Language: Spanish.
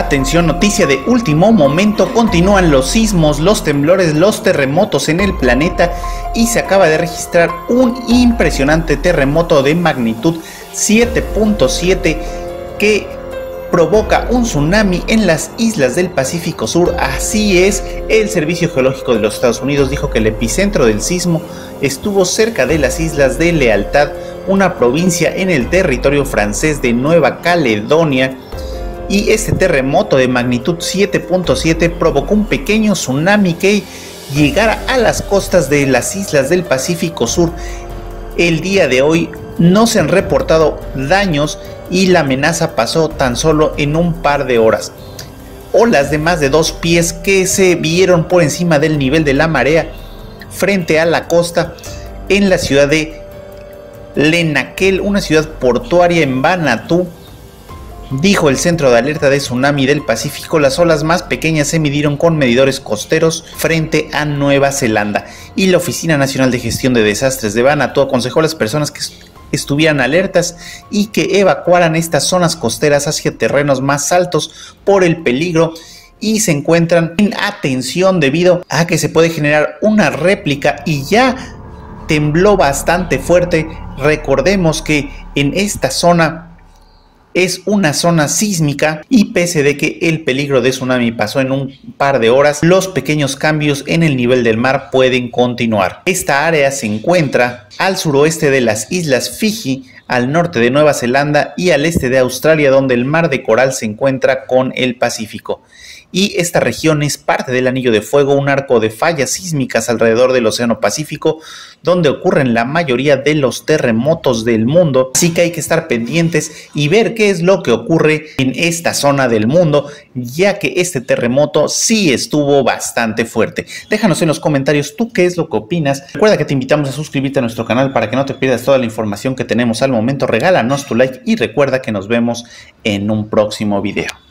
Atención, noticia de último momento, continúan los sismos, los temblores, los terremotos en el planeta y se acaba de registrar un impresionante terremoto de magnitud 7.7 que provoca un tsunami en las islas del Pacífico Sur. Así es, el Servicio Geológico de los Estados Unidos dijo que el epicentro del sismo estuvo cerca de las islas de Lealtad, una provincia en el territorio francés de Nueva Caledonia y este terremoto de magnitud 7.7 provocó un pequeño tsunami que llegara a las costas de las islas del Pacífico Sur. El día de hoy no se han reportado daños y la amenaza pasó tan solo en un par de horas. Olas de más de dos pies que se vieron por encima del nivel de la marea frente a la costa en la ciudad de Lenaquel, una ciudad portuaria en Vanuatu, Dijo el Centro de Alerta de Tsunami del Pacífico, las olas más pequeñas se midieron con medidores costeros frente a Nueva Zelanda y la Oficina Nacional de Gestión de Desastres de Vanuatu aconsejó a las personas que estuvieran alertas y que evacuaran estas zonas costeras hacia terrenos más altos por el peligro y se encuentran en atención debido a que se puede generar una réplica y ya tembló bastante fuerte. Recordemos que en esta zona es una zona sísmica y pese de que el peligro de tsunami pasó en un par de horas, los pequeños cambios en el nivel del mar pueden continuar. Esta área se encuentra al suroeste de las islas Fiji, al norte de Nueva Zelanda y al este de Australia, donde el mar de coral se encuentra con el Pacífico y esta región es parte del Anillo de Fuego, un arco de fallas sísmicas alrededor del Océano Pacífico, donde ocurren la mayoría de los terremotos del mundo. Así que hay que estar pendientes y ver qué es lo que ocurre en esta zona del mundo, ya que este terremoto sí estuvo bastante fuerte. Déjanos en los comentarios tú qué es lo que opinas. Recuerda que te invitamos a suscribirte a nuestro canal para que no te pierdas toda la información que tenemos al momento. Regálanos tu like y recuerda que nos vemos en un próximo video.